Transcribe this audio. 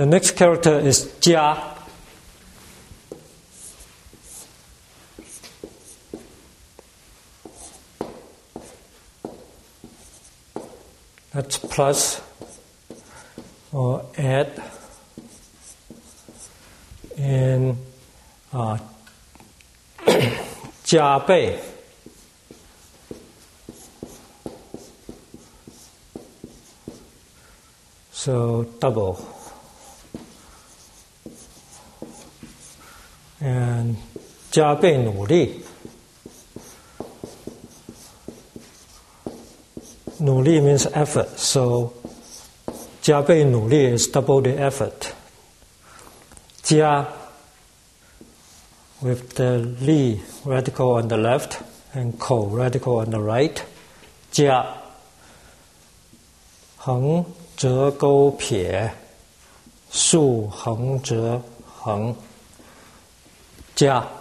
The next character is Jia. That's plus or add in uh, Bei. So double. And 加倍努力。努力 means effort, so 加倍努力 is double the effort. 加 with the li radical on the left and ko radical on the right. 加横折钩撇，竖横折横。这样。